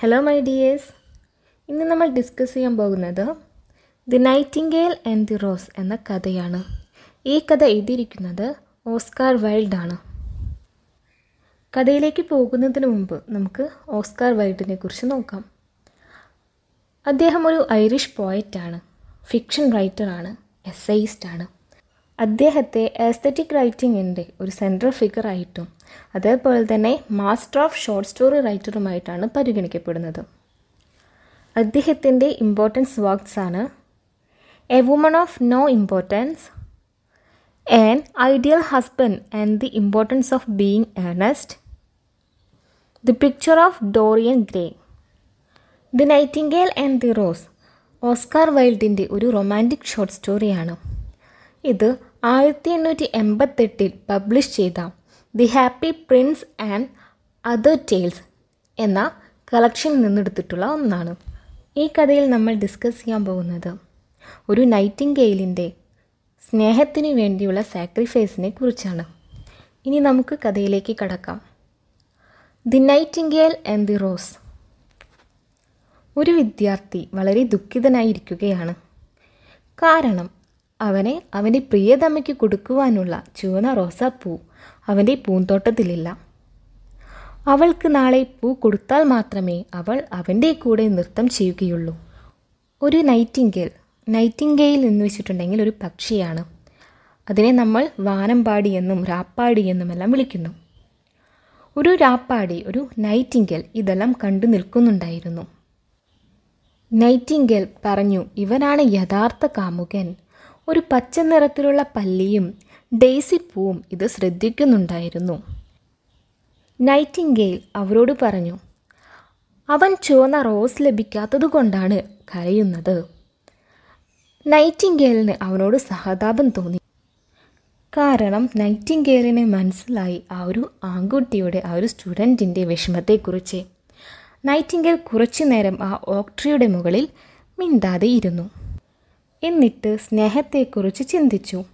Hello my dears ഇന്ന് നമ്മൾ discuss ചെയ്യാൻ പോകുന്നത് the nightingale and the rose എന്ന കഥയാണ്. ഈ കഥ എഴുതിയിരിക്കുന്നത് ഓസ്കാർ വൈൽഡ് ആണ്. കഥയിലേക്ക് പോകുന്നതിന് മുമ്പ് നമുക്ക് ഓസ്കാർ വൈൽഡിനെ കുറിച്ച് നോക്കാം. അദ്ദേഹം ഒരു ഐറിഷ് പോയറ്റാണ് ഫിക്ഷൻ റൈറ്ററാണ് ആണ്. അദ്ദേഹത്തെ എസ്തറ്റിക് റൈറ്റിങ്ങിന്റെ ഒരു സെൻട്രൽ ഫിഗറായിട്ടും അതേപോലെ തന്നെ മാസ്റ്റർ ഓഫ് ഷോർട്ട് സ്റ്റോറി റൈറ്ററുമായിട്ടാണ് പരിഗണിക്കപ്പെടുന്നത്. അദ്ദേഹത്തിന്റെ ഇമ്പോർട്ടൻസ് വർക്ക്സ് ആണ്. A woman of no importance an ideal husband and the importance of being Earnest the picture of Dorian Gray the nightingale and the rose Oscar വൈൽഡിന്റെ ഒരു romantic short സ്റ്റോറിയാണ് ഇത് ആയിരത്തി എണ്ണൂറ്റി എൺപത്തെട്ടിൽ പബ്ലിഷ് ചെയ്ത the happy prince and other tales എന്ന കളക്ഷനിൽ നിന്നെടുത്തിട്ടുള്ള ഒന്നാണ്. ഈ കഥയിൽ നമ്മൾ ഡിസ്കസ് ചെയ്യാൻ പോകുന്നത് ഒരു നൈറ്റിംഗെയിലിന്റെ സ്നേഹത്തിനു വേണ്ടിയുള്ള സാക്രിഫൈസിനെ കുറിച്ചാണ്. ഇനി നമുക്ക് കഥയിലേക്ക് കടക്കാം. The nightingale and the rose ഒരു വിദ്യാർത്ഥി വളരെ ദുഃഖിതനായിരിക്കുകയാണ്. കാരണം അവനെ അവന്റെ പ്രിയതമ്മയ്ക്ക് കൊടുക്കുവാനുള്ള ചുവന്ന റോസാപ്പൂ അവന്റെ പൂന്തോട്ടത്തിലില്ല. അവൾക്ക് നാളെ പൂ കൊടുത്താൽ മാത്രമേ അവൾ അവന്റെ കൂടെ നൃത്തം ചെയ്യുകയുള്ളൂ. ഒരു നൈറ്റിംഗേൽ നൈറ്റിംഗേൽ എന്ന് വെച്ചിട്ടുണ്ടെങ്കിൽ ഒരു പക്ഷിയാണ്. അതിനെ നമ്മൾ വാനമ്പാടി എന്നും രാപ്പാടി എന്നുമെല്ലാം വിളിക്കുന്നു. ഒരു രാപ്പാടി ഒരു നൈറ്റിംഗേൽ ഇതെല്ലാം കണ്ടു നിൽക്കുന്നുണ്ടായിരുന്നു. നൈറ്റിംഗേൽ പറഞ്ഞു ഇവനാണ് യഥാർത്ഥ കാമുകൻ. ഒരു പച്ച നിറത്തിലുള്ള പല്ലിയും ഡെയ്സി പൂവും ഇത് ശ്രദ്ധിക്കുന്നുണ്ടായിരുന്നു. നൈറ്റിംഗേൽ അവരോട് പറഞ്ഞു അവൻ ചുവന്ന റോസ് ലഭിക്കാത്തതുകൊണ്ടാണ് കരയുന്നത്. നൈറ്റിംഗേലിന് അവനോട് സഹതാപം തോന്നി. കാരണം നൈറ്റിംഗേലിന് മനസ്സിലായി ആ ഒരു ആൺകുട്ടിയുടെ ആ ഒരു സ്റ്റുഡന്റിന്റെ വിഷമത്തെക്കുറിച്ച്. നൈറ്റിംഗേൽ കുറച്ചു നേരം ആ ഓക്ട്രിയുടെ മുകളിൽ മിണ്ടാതെ ഇരുന്നു എന്നിട്ട് സ്നേഹത്തെക്കുറിച്ച് ചിന്തിച്ചു.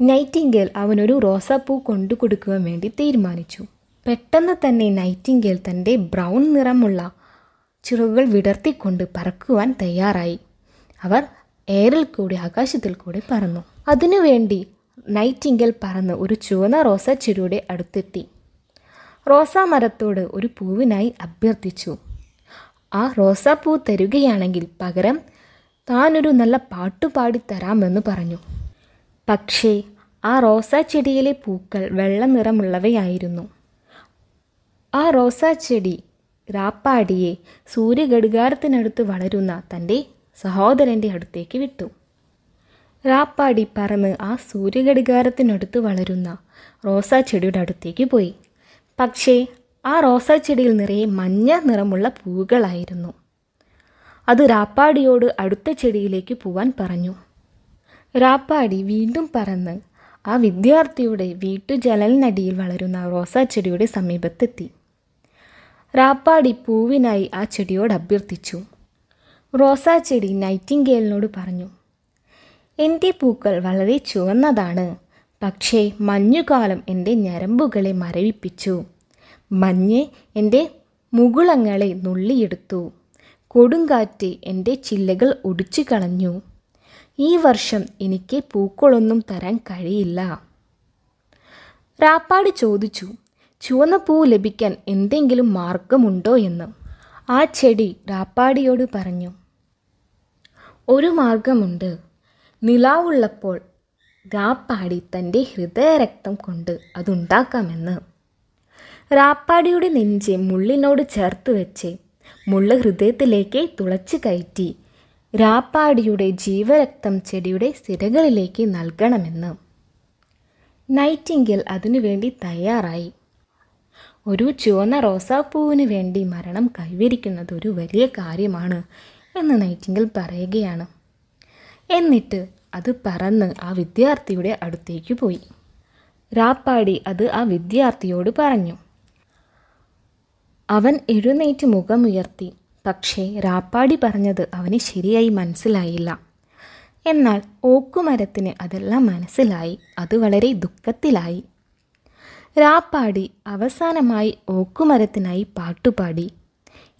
നൈറ്റിംഗേൽ അവനൊരു റോസാപ്പൂ കൊണ്ടു കൊടുക്കുവാൻ വേണ്ടി തീരുമാനിച്ചു. പെട്ടെന്ന് തന്നെ നൈറ്റിംഗേൽ തന്റെ ബ്രൗൺ നിറമുള്ള ചിറകുകൾ വിടർത്തിക്കൊണ്ട് പറക്കുവാൻ തയ്യാറായി. അവർ എയറിൽ കൂടി ആകാശത്തിൽ കൂടി പറന്നു. അതിനുവേണ്ടി നൈറ്റിംഗേൽ പറന്ന് ഒരു ചുവന്ന റോസാ ചെടിയുടെ അടുത്തെത്തി. റോസാ മരത്തോട് ഒരു പൂവിനായി അഭ്യർത്ഥിച്ചു. ആ റോസാപ്പൂ തരുകയാണെങ്കിൽ പകരം താനൊരു നല്ല പാട്ടു പാടിത്തരാമെന്ന് പറഞ്ഞു. പക്ഷേ ആ റോസാ ചെടിയിലെ പൂക്കൾ വെള്ള നിറമുള്ളവയായിരുന്നു. ആ റോസാ ചെടി രാപ്പാടിയെ സൂര്യഘടികാരത്തിനടുത്ത് വളരുന്ന തന്റെ സഹോദരന്റെ അടുത്തേക്ക് വിട്ടു. രാപ്പാടി പറന്ന് ആ സൂര്യഘടികാരത്തിനടുത്ത് വളരുന്ന റോസാ ചെടിയുടെ അടുത്തേക്ക് പോയി. പക്ഷേ ആ റോസാ ചെടിയിൽ നിറയെ മഞ്ഞ നിറമുള്ള പൂവുകളായിരുന്നു അത് രാപ്പാടിയോട് അടുത്ത ചെടിയിലേക്ക് പോവാൻ പറഞ്ഞു. രാപ്പാടി വീണ്ടും പറന്ന് ആ വിദ്യാർത്ഥിയുടെ വീട്ടുജലലിനടിയിൽ വളരുന്ന റോസാ ചെടിയുടെ സമീപത്തെത്തി. രാപ്പാടി പൂവിനായി ആ ചെടിയോട് അഭ്യർത്ഥിച്ചു. റോസാ ചെടി നൈറ്റിംഗേലിനോട് പറഞ്ഞു എന്റെ പൂക്കൾ വളരെ ചുവന്നതാണ്. പക്ഷേ മഞ്ഞുകാലം എന്റെ ഞരമ്പുകളെ മരവിപ്പിച്ചു. മഞ്ഞ് എന്റെ മുകുളങ്ങളെ നുള്ളിയെടുത്തു. കൊടുങ്കാറ്റ് എന്റെ ചില്ലകൾ ഒടിച്ചു കളഞ്ഞു. ഈ വർഷം എനിക്ക് പൂക്കളൊന്നും തരാൻ കഴിയില്ല. റാപ്പാട് ചോദിച്ചു ചുവന്ന പൂ ലഭിക്കാൻ എന്തെങ്കിലും മാർഗമുണ്ടോ എന്ന്? ആ ചെടി റാപ്പാടിയോട് പറഞ്ഞു ഒരു മാർഗമുണ്ട്. നിലാവുള്ളപ്പോൾ റാപ്പാടി തന്റെ ഹൃദയരക്തം കൊണ്ട് അതുണ്ടാക്കാമെന്ന്. റാപ്പാടിയുടെ നെഞ്ച് മുള്ളിനോട് ചേർത്ത് വെച്ച് മുള്ള ഹൃദയത്തിലേക്ക് തുളച്ചു കയറ്റി. രാപ്പാടിയുടെ ജീവരക്തം ചെടിയുടെ സിരകളിലേക്ക് നൽകണമെന്ന്. നൈറ്റിങ്കിൽ അതിനുവേണ്ടി തയ്യാറായി. ഒരു ചുവന്ന റോസാപ്പൂവിന് വേണ്ടി മരണം കൈവരിക്കുന്നത് ഒരു വലിയ കാര്യമാണ് എന്ന് നൈറ്റിങ്കിൽ പറയുകയാണ്. എന്നിട്ട് അത് പറന്ന് ആ വിദ്യാർത്ഥിയുടെ അടുത്തേക്ക് പോയി. രാപ്പാടി അത് ആ വിദ്യാർത്ഥിയോട് പറഞ്ഞു. അവൻ എഴുന്നേറ്റ് മുഖമുയർത്തി. പക്ഷേ രാപ്പാടി പറഞ്ഞത് അവന് ശരിയായി മനസ്സിലായില്ല. എന്നാൽ ഓക്കുമരത്തിന് അതെല്ലാം മനസ്സിലായി. അത് വളരെ ദുഃഖത്തിലായി. രാപ്പാടി അവസാനമായി ഓക്കുമരത്തിനായി പാട്ടുപാടി.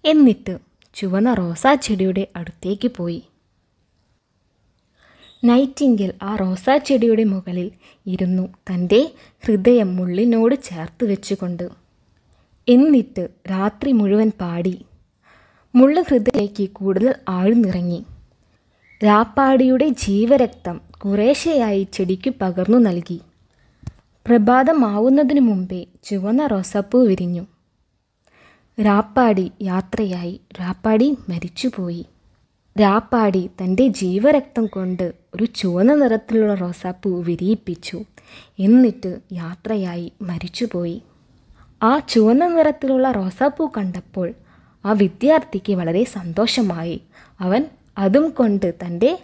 എന്നിട്ട് ചുവന്ന റോസാ ചെടിയുടെ അടുത്തേക്ക് പോയി. നൈറ്റിങ്കിൽ ആ റോസാ ചെടിയുടെ മുകളിൽ ഇരുന്നു തന്റെ ഹൃദയം മുള്ളിനോട് ചേർത്ത് വെച്ചുകൊണ്ട്. എന്നിട്ട് രാത്രി മുഴുവൻ പാടി. മുള്ള ഹൃദയത്തിലേക്ക് കൂടുതൽ ആഴ്ന്നിറങ്ങി. രാപ്പാടിയുടെ ജീവരക്തം കുറേശ്ശെയായി ചെടിക്ക് പകർന്നു നൽകി. പ്രഭാതമാവുന്നതിനു മുമ്പേ ചുവന്ന റോസപ്പൂ വിരിഞ്ഞു. രാപ്പാടി യാത്രയായി. രാപ്പാടി മരിച്ചുപോയി. രാപ്പാടി തന്റെ ജീവരക്തം കൊണ്ട് ഒരു ചുവന്ന നിറത്തിലുള്ള റോസാപ്പൂ വിരിയിപ്പിച്ചു. എന്നിട്ട് യാത്രയായി മരിച്ചുപോയി. ആ ചുവന്ന നിറത്തിലുള്ള റോസാപ്പൂ കണ്ടപ്പോൾ ആ വിദ്യാർത്ഥിക്ക് വളരെ സന്തോഷമായി. അവൻ അതും കൊണ്ട് തന്റെ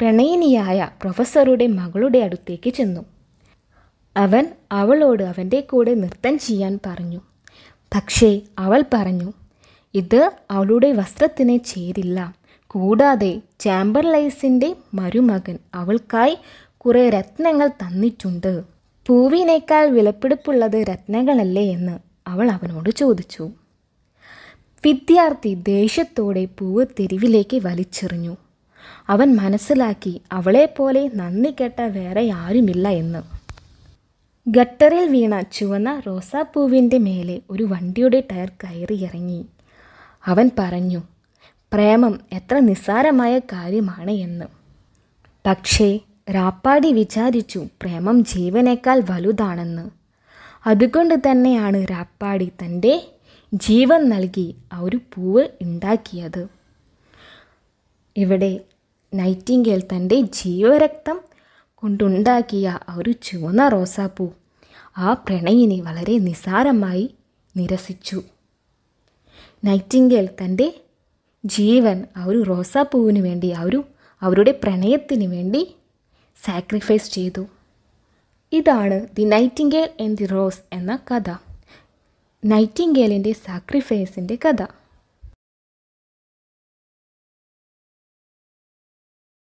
പ്രണയിനിയായ പ്രൊഫസറുടെ മകളുടെ അടുത്തേക്ക് ചെന്നു. അവൻ അവളോട് അവന്റെ കൂടെ നൃത്തം ചെയ്യാൻ പറഞ്ഞു. പക്ഷേ അവൾ പറഞ്ഞു ഇത് അവളുടെ വസ്ത്രത്തിന് ചേരില്ല. കൂടാതെ ചാമ്പർലൈസിന്റെ മരുമകൻ അവൾക്കായി കുറേ രത്നങ്ങൾ തന്നിട്ടുണ്ട്. പൂവിനേക്കാൾ വിലപ്പിടിപ്പുള്ളത് രത്നങ്ങളല്ലേ എന്ന് അവൾ അവനോട് ചോദിച്ചു. വിദ്യാർത്ഥി ദേഷ്യത്തോടെ പൂവ് തെരുവിലേക്ക് വലിച്ചെറിഞ്ഞു. അവൻ മനസ്സിലാക്കി അവളെപ്പോലെ നന്ദി കെട്ട വേറെ ആരുമില്ല എന്ന്. ഗട്ടറിൽ വീണ ചുവന്ന റോസാപ്പൂവിന്റെ മേലെ ഒരു വണ്ടിയുടെ ടയർ കയറി ഇറങ്ങി. അവൻ പറഞ്ഞു പ്രേമം എത്ര നിസ്സാരമായ കാര്യമാണ് എന്ന്. പക്ഷേ രാപ്പാടി വിചാരിച്ചു പ്രേമം ജീവനേക്കാൾ വലുതാണെന്ന്. അതുകൊണ്ട് തന്നെയാണ് രാപ്പാടി തന്റെ ജീവൻ നൽകി ആ ഒരു പൂവ് ഉണ്ടാക്കിയത്. ഇവിടെ നൈറ്റിംഗേൽ തന്റെ ജീവരക്തം കൊണ്ടുണ്ടാക്കിയ ആ ഒരു ചുവന്ന റോസാപ്പൂ ആ പ്രണയിനെ വളരെ നിസാരമായി നിരസിച്ചു. നൈറ്റിംഗേൽ തന്റെ ജീവൻ ആ ഒരു റോസാപ്പൂവിന് വേണ്ടി ആ ഒരു അവരുടെ പ്രണയത്തിന് വേണ്ടി സാക്രിഫൈസ് ചെയ്തു. ഇതാണ് the nightingale and the rose എന്ന കഥ. നൈറ്റിംഗേലിന്റെ സാക്രിഫൈസിന്റെ കഥ.